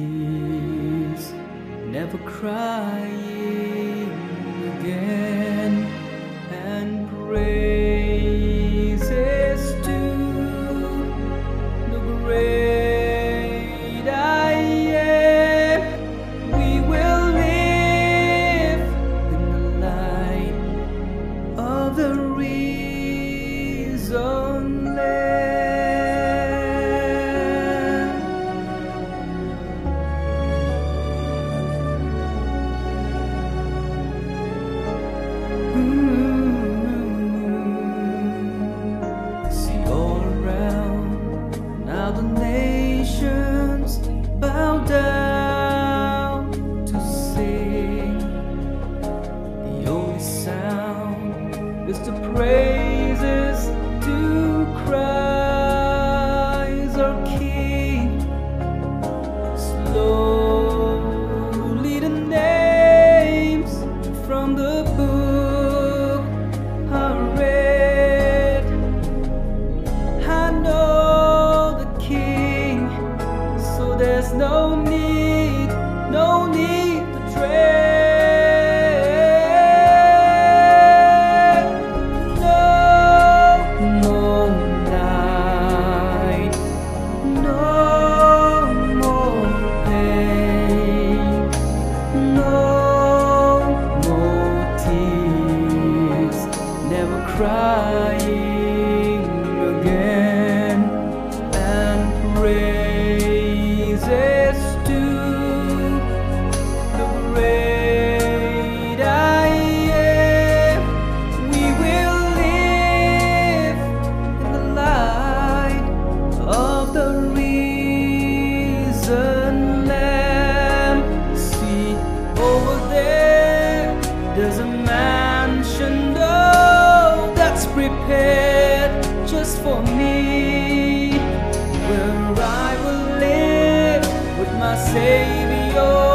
tears, never crying again. here. God. prepared just for me, where I will live with my Savior.